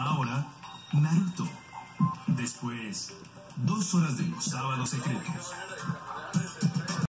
Ahora, Naruto. Después, dos horas de los sábados secretos.